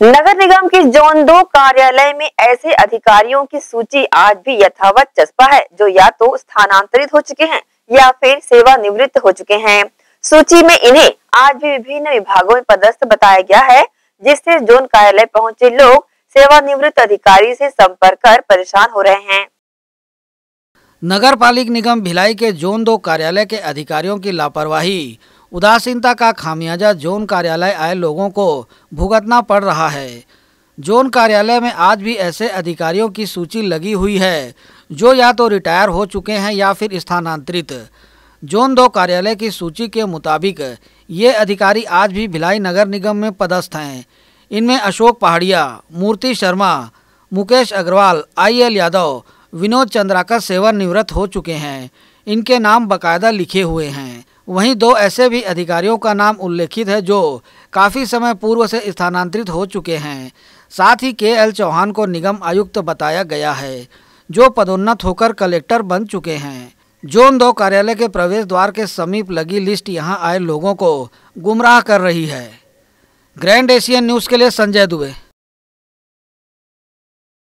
नगर निगम के जोन दो कार्यालय में ऐसे अधिकारियों की सूची आज भी यथावत चस्पा है, जो या तो स्थानांतरित हो चुके हैं, या फिर सेवानिवृत्त हो चुके हैं। सूची में इन्हें आज भी विभिन्न विभागों में पदस्थ बताया गया है, जिससे जोन कार्यालय पहुँचे लोग सेवानिवृत्त अधिकारी से संपर्क कर परेशान हो रहे हैं। नगर पालिक निगम भिलाई के जोन दो कार्यालय के अधिकारियों की लापरवाही। उदासीनता का खामियाजा जोन कार्यालय आए लोगों को भुगतना पड़ रहा है। जोन कार्यालय में आज भी ऐसे अधिकारियों की सूची लगी हुई है, जो या तो रिटायर हो चुके हैं या फिर स्थानांतरित। जोन दो कार्यालय की सूची के मुताबिक, ये अधिकारी आज भी भिलाई नगर निगम में पदस्थ हैं। इनमें अशोक पहाड़िया, मूर्ति शर्मा, मुकेश अग्रवाल आई एल यादव, विनोद चंद्राकर सेवानिवृत्त हो चुके हैं। इनके नाम बकायदा लिखे हुए हैं। वहीं दो ऐसे भी अधिकारियों का नाम उल्लेखित है जो काफ़ी समय पूर्व से स्थानांतरित हो चुके हैं। साथ ही के एल चौहान को निगम आयुक्त बताया गया है, जो पदोन्नत होकर कलेक्टर बन चुके हैं। जोन दो कार्यालय के प्रवेश द्वार के समीप लगी लिस्ट यहाँ आए लोगों को गुमराह कर रही है। ग्रैंड एशियन न्यूज़ के लिए संजय दुबे।